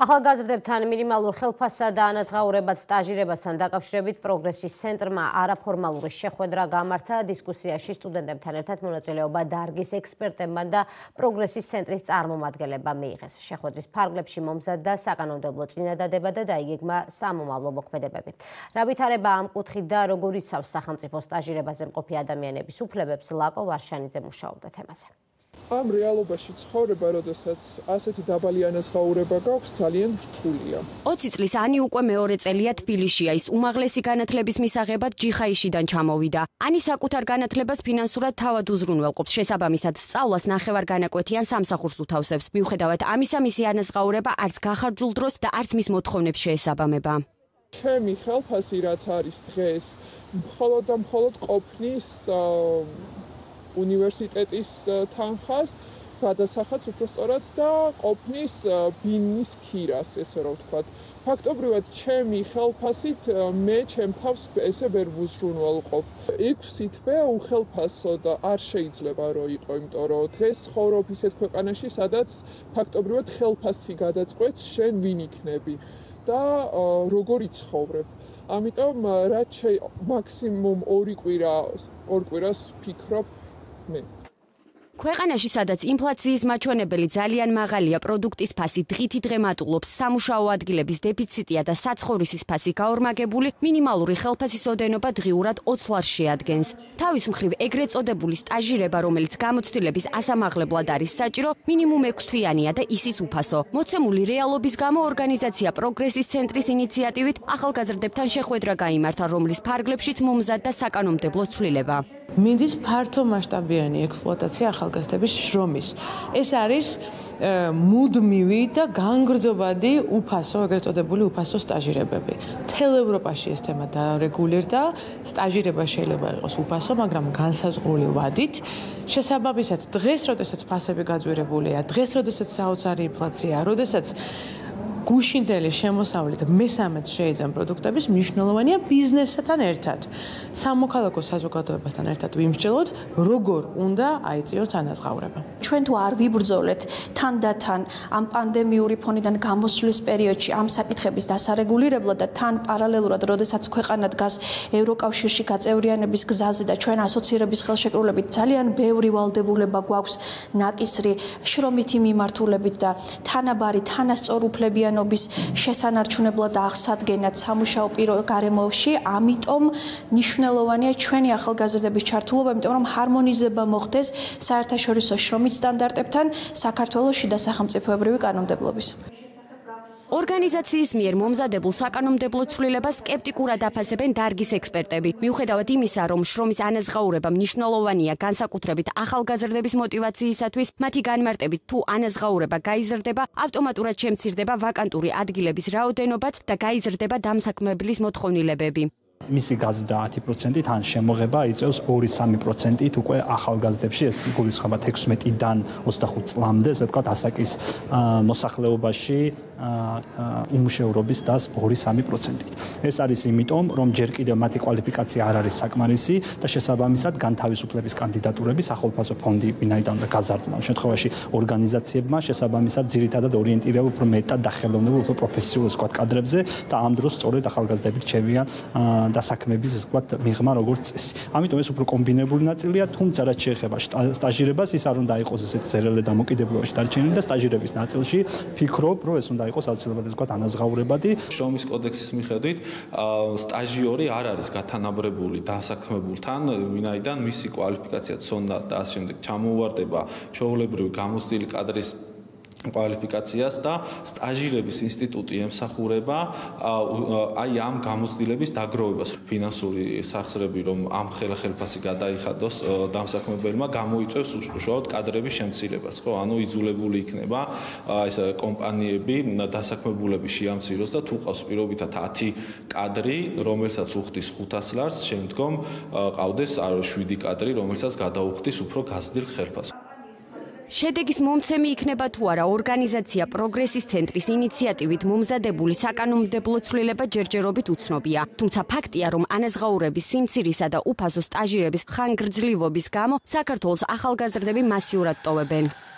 ახალგაზრდებთან მინიმალურ ხელფასსა და ანაზღაურებად სტაჟირებასთან დაკავშირებით პროგრესის ცენტრმა არაფორმალური შეხვედრა გამართა დისკუსიაში სტუდენტებთან ერთად მონაწილეობა დარგის ექსპერტებმა და პროგრესის ცენტრის წარმომადგენლებმა მიიღეს. შეხვედრის ფარგლებში მომზადდა საკანონმდებლო წინადადება და დაიგეგმა სამომავლო მოქმედებები. რა ვითარება ამ კუთხით და როგორ იცავს სახელმწიფო სტაჟირებაზე მყოფი ადამიანების უფლებებს ლაკო ვარშანიძე მუშაობდა თემაზე. ამ რეალობაში ცხოვრება, როდესაც ასეთი დაბალი ანაზღაურება გაქვს, ძალიან რთულია. 20 წლის ანი უკვე მეორე წელია თბილისშია, ის უმაღლესი განათლების მისაღებად ჯიხაიშიდან ჩამოვიდა. ანი საკუთარ განათლებას ფინანსურად თავად უზრუნველყოფს, შესაბამისად, სწავლას ნახევარ განაკვეთიან სამსახურს უთავსებს. მიუხედავად ამისა, მისი ანაზღაურება არც გახარჯულ დროს და არც მის მოთხოვნებს შეესაბამება. ჩემი ხელფასი რაც არის დღეს, მხოლოდ და მხოლოდ ყოფნის უნივერსიტეტის თანხას გადასახაც უფრო სწორად და ყოფნის ბინის ქირას ესე რომ ვთქვათ. ფაქტობრივად ჩემი ხელფასით მე ჩემ თავს ესე ვერ ვუზრუნველყოფ. 6 თვე უხელფასო და არ შეიძლება რომ იყო, იმიტომ რომ დღეს ცხოვრობ ისეთ ქვეყანაში, სადაც ფაქტობრივად ხელფასი გადაწყვეტს შენ ვინ იქნები და როგორი ცხოვრებ. ამიტომ რაც მაქსიმუმ 2 კვირა, 2 კვირას ფიქრობ მე ქვეყანაში სადაც ინფლაციის მაჩვენებელი ძალიან მაღალია, პროდუქტის ფასი დღითი დღე მატულობს, სამუშაო ადგილების დეფიციტია და საცხოვრისის ფასი გაორმაგებული, მინიმალური ხელფასის ოდენობა დღიურად 20 ლარს შეადგენს. თავის მხრივ ეგრეთ წოდებული სტაჟირება, რომელიც გამოცდილების ასამაღლებლად არის საჭირო, მინიმუმ 6 თვიანია და ისიც უფასო. მოცემული რეალობის გამო ორგანიზაცია პროგრესის ცენტრის ინიციატივით ახალგაზრდებთან შეხვედრა გამართა, რომლის ფარგლებშიც მომზადდა საკანონმდებლო ცვლილება. მინდის ფართო მასშტაბიანი ექსპლუატაცია ახალგაზრდების შრომის. ეს არის მუდმივი და განგრძობადი უფასო, ეგრეთ წოდებული უფასო სტაჟირებები. თელ ევროპაში ეს თემა დარეგულირდა, სტაჟირება შეიძლება იყოს უფასო, მაგრამ განსაზღვრული ვადით. შესაბამისად, დღეს, როდესაც ფასები გაძვირებულია, დღეს, როდესაც საოცარი ინფლაციაა, როდესაც გუშინდელი შემოსავლით მესამედ შეიძლება პროდუქტების მნიშვნელოვანია ბიზნესთან ერთად. სამოქალაქო საზოგადოებასთან ერთად ვიმსჯელოთ, როგორ უნდა აიწიოს ანაზღაურება. ჩვენ თუ არ ვიბრძოლეთ თანდათან ამ პანდემიური ფონიდან გამოსვლის პერიოდში ამ საკითხების დასარეგულირებლად და თან პარალელურად, როდესაც ქვეყანა დგას ევროკავშირში გაწევრიანების გზაზე და ჩვენ ასოცირების ხელშეკრულებით ძალიან ბევრი ვალდებულება გვაქვს ნაკისრი შრომითი მიმართულებით და თანაბარი თანასწორუფლებიანი საქმიანობის შესანარჩუნებლად აღსადგენად სამუშაო პირო გარემოში, ამიტომ ნიშნულოვანია ჩვენი ახალგაზრდების ჩართულობა, იმიტომ რომ ჰარმონიზება მოხდეს საერთაშორისო შრომით სტანდარტებთან საქართველოსში და სახელმწიფოებრივი კანონმდებლობის. ორგანიზაციის მიერ მომზადებულ საკანონმდებლო ცვლილებას скеპტიკურად აფასებენ დარგის ექსპერტები. მიუხედავად იმისა, რომ შრომის ანაზღაურება მნიშვნელოვანია განსაკუთრებით ახალგაზრდების мотиваციისათვის, მათი განმარტებით თუ ანაზღაურება გაიზრდება, ავტომატურად შემცირდება ვაკანტური ადგილების რაოდენობაც და გაიზრდება დამსაქმებლის მოთხოვნილებები. მისი გაზრდა 10%-ით ან შემოღება იწევს 2-3%-ით უკვე ახალგაზრდებში ეს გულისხმობა 16-დან 25 წლამდე, ასე ვთქვათ, ასაკის მოსახლეობაში უმუშევრობის დას 2-3%-ით. ეს არის იმიტომ, რომ ჯერ კიდევ მათი კვალიფიკაცია არ არის საკმარისი და შესაბამისად განთავისუფლების კანდიდატურები სახელმწიფო ფონდი ვინაიდან და გაზარდნა ამ შემთხვევაში ორგანიზაციებმა შესაბამისად ძირითადად ორიენტირება უფრო მეტად და ხელოვნებულ უფრო პროფესიულ ვთქვათ კადრებზე და ამ დროს სწორედ ახალგაზრდები რჩებიან დასაქმების ასე ვთქვათ მიღმა როგორც წესი. ამიტომ ეს უფრო კომბინებული ნაწილია, თუმცა რაც შეეხება სტაჟირებას, ის არ უნდა იყოს ესეთ ზერელე დამოკიდებულებაში დარჩენილი და სტაჟირების ნაწილში ფიქრობ, რომ ეს უნდა იყოს აუცილებლად ასე ვთქვათ ანაზღაურებადი. შრომის კოდექსის მიხედვით, სტაჟიორი არ არის გათანაბრებული დასაქმებულთან, ვინაიდან მისი კვალიფიკაცია ცონდა და ასე შემდეგ ჩამოუვარდება ჩაოლებრივი გამოცდილი კადრის კვალიფიკაციას და სტაჟირების ინსტიტუტი ემსახურება აი ამ გამოცდილების დაგროვებას ფინანსური სახსრები რომ ამ ხელახელფასი გადაიხადოს დამსაქმებელმა გამოიწევს უშუალოდ კადრების შემცირებას ხო? ანუ იძულებული იქნება ეს კომპანიები დასაქმებულები შეამციროს და თუ ყავს პირობითად 10 კადრი რომელსაც უხდის 500 ლარს შემდგომ ყავდეს 7 კადრი რომელსაც გადაუხდის უფრო გაზრდილ ხელფასს შედეგის მომცემი იქნება თუ არა ორგანიზაცია პროგრესის ცენტრის ინიციატივით მომზადებული საკანონმდებლო ცვლილება ჯერჯერობით უცნობია. თუმცა ფაქტია, რომ ანაზღაურების სიმცირისა და უფასო სტაჟირების ხანგრძლივობის გამო საქართველოს ახალგაზრდები მასიურად ტოვებენ.